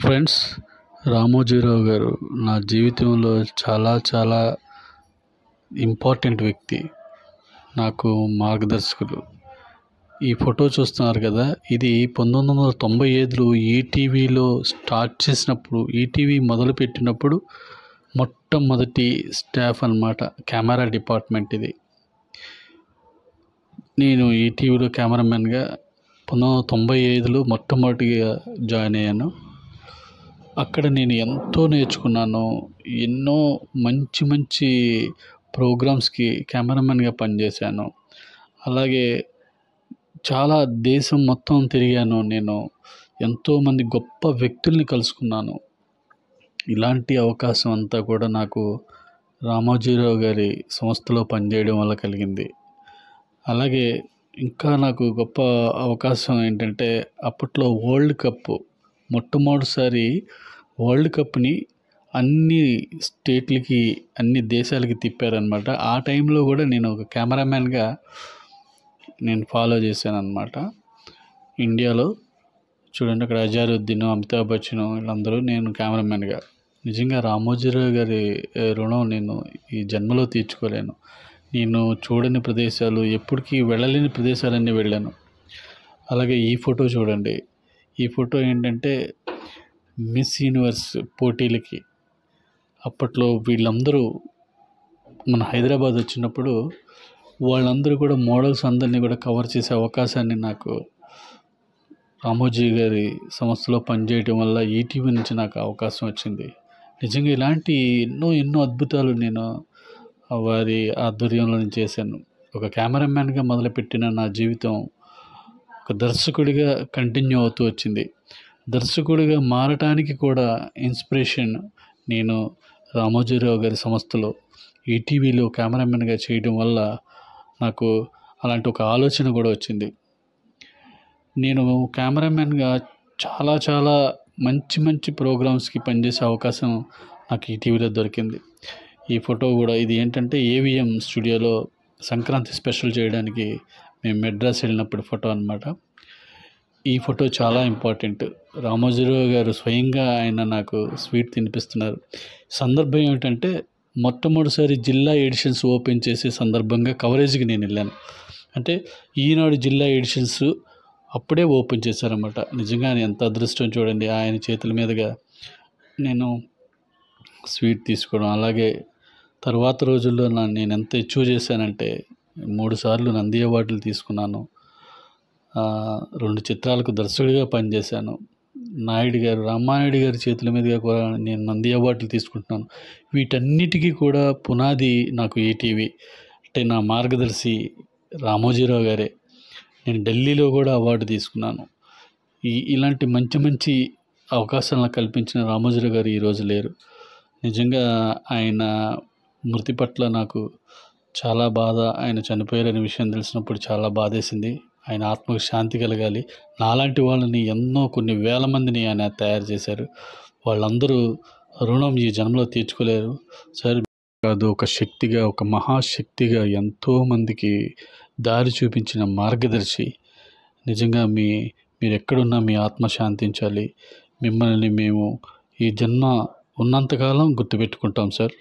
Friends Ramoji Rao గారు నా జీవితంలో చాలా చాలా ఇంపార్టెంట్ వ్యక్తి. నాకు మార్గదర్శకులు ఈ ఫోటో చూస్తున్నారు కదా ఇది పంతొమ్మిది వందల తొంభై ఐదులో ఈటీవీలో స్టార్ట్ చేసినప్పుడు ఈటీవీ మొదలుపెట్టినప్పుడు మొట్టమొదటి స్టాఫ్ అన్నమాట కెమెరా డిపార్ట్మెంట్ ఇది. నేను ఈటీవీలో కెమెరామెన్గా పంతొమ్మిది వందల తొంభై ఐదులో మొట్టమొదటిగా జాయిన్ అయ్యాను. అక్కడ నేను ఎంతో నేర్చుకున్నాను. ఎన్నో మంచి మంచి ప్రోగ్రామ్స్కి కెమెరామెన్గా పనిచేశాను. అలాగే చాలా దేశం మొత్తం తిరిగాను నేను. ఎంతోమంది గొప్ప వ్యక్తుల్ని కలుసుకున్నాను. ఇలాంటి అవకాశం అంతా కూడా నాకు రామోజీరావు గారి సంస్థలో పనిచేయడం వల్ల కలిగింది. అలాగే ఇంకా నాకు గొప్ప అవకాశం ఏంటంటే అప్పట్లో వరల్డ్ కప్ మొట్టమొదటిసారి వరల్డ్ కప్ని అన్ని స్టేట్లకి అన్ని దేశాలకి తిప్పారనమాట ఆ టైంలో కూడా నేను ఒక కెమెరామ్యాన్గా నేను ఫాలో చేశాను అనమాట ఇండియాలో చూడండి అక్కడ అజారుద్దీన్ అమితాబ్ బచ్చన్ వీళ్ళందరూ నేను కెమెరామెన్గా నిజంగా రామోజీరావు గారి రుణం నేను ఈ జన్మలో తీర్చుకోలేను. నేను చూడని ప్రదేశాలు ఎప్పటికీ వెళ్ళలేని ప్రదేశాలన్నీ వెళ్ళాను. అలాగే ఈ ఫోటో చూడండి. ఈ ఫోటో ఏంటంటే మిస్ యూనివర్స్ పోటీలకి. అప్పట్లో వీళ్ళందరూ మన హైదరాబాద్ వచ్చినప్పుడు వాళ్ళందరూ కూడా మోడల్స్ అందరినీ కూడా కవర్ చేసే అవకాశాన్ని నాకు రామోజీ గారి సంస్థలో పనిచేయడం వల్ల ఈటీవీ నుంచి నాకు అవకాశం వచ్చింది. నిజంగా ఇలాంటి ఎన్నో ఎన్నో అద్భుతాలు నేను వారి ఆధ్వర్యంలో నేను చేశాను. ఒక కెమెరామ్యాన్గా మొదలుపెట్టిన నా జీవితం ఒక దర్శకుడిగా కంటిన్యూ అవుతూ వచ్చింది. దర్శకుడిగా మారటానికి కూడా ఇన్స్పిరేషన్ నేను రామోజీరావు గారి సంస్థలో ఈటీవీలో కెమెరామెన్గా చేయడం వల్ల నాకు అలాంటి ఒక ఆలోచన కూడా వచ్చింది. నేను కెమెరామెన్గా చాలా చాలా మంచి మంచి ప్రోగ్రామ్స్కి పనిచేసే అవకాశం నాకు ఈటీవీలో దొరికింది. ఈ ఫోటో కూడా ఇది ఏంటంటే ఏవిఎం స్టూడియోలో సంక్రాంతి స్పెషల్ చేయడానికి మేము మెడ్రాస్ వెళ్ళినప్పుడు ఫోటో అనమాట ఈ ఫోటో చాలా ఇంపార్టెంట్. రామోజీరావు గారు స్వయంగా ఆయన నాకు స్వీట్ తినిపిస్తున్నారు. సందర్భం ఏమిటంటే మొట్టమొదటిసారి జిల్లా ఎడిషన్స్ ఓపెన్ చేసే సందర్భంగా కవరేజ్కి నేను వెళ్ళాను. అంటే ఈనాడు జిల్లా ఎడిషన్స్ అప్పుడే ఓపెన్ చేశారన్నమాట. నిజంగా ఎంత అదృష్టం చూడండి ఆయన చేతుల మీదుగా నేను స్వీట్ తీసుకోవడం. అలాగే తర్వాత రోజుల్లో నా నేను ఎంత ఎక్కువ చేశానంటే మూడు సార్లు నంది అవార్డులు తీసుకున్నాను. రెండు చిత్రాలకు దర్శకుడిగా పనిచేశాను. నాయుడు గారు రామానాయుడు గారి చేతుల మీదుగా కూడా నేను నంది అవార్డులు తీసుకుంటున్నాను. వీటన్నిటికీ కూడా పునాది నాకు ఈటీవీ. అంటే నా మార్గదర్శి రామోజీరావు గారే. నేను ఢిల్లీలో కూడా అవార్డు తీసుకున్నాను. ఈ ఇలాంటి మంచి మంచి అవకాశాలను కల్పించిన రామోజీరావు గారు ఈరోజు లేరు. నిజంగా ఆయన మృతి పట్ల నాకు చాలా బాధ. ఆయన చనిపోయారనే విషయం తెలిసినప్పుడు చాలా బాధేసింది. ఆయన ఆత్మకు శాంతి కలగాలి. నాలాంటి వాళ్ళని ఎన్నో కొన్ని వేల మందిని ఆయన తయారు చేశారు. వాళ్ళందరూ రుణం ఈ జన్మలో తీర్చుకోలేరు. సార్ కాదు ఒక శక్తిగా ఒక మహాశక్తిగా ఎంతోమందికి దారి చూపించిన మార్గదర్శి. నిజంగా మీ మీరు ఎక్కడున్నా మీ ఆత్మ శాంతించాలి. మిమ్మల్ని మేము ఈ జన్మ ఉన్నంతకాలం గుర్తుపెట్టుకుంటాం సార్.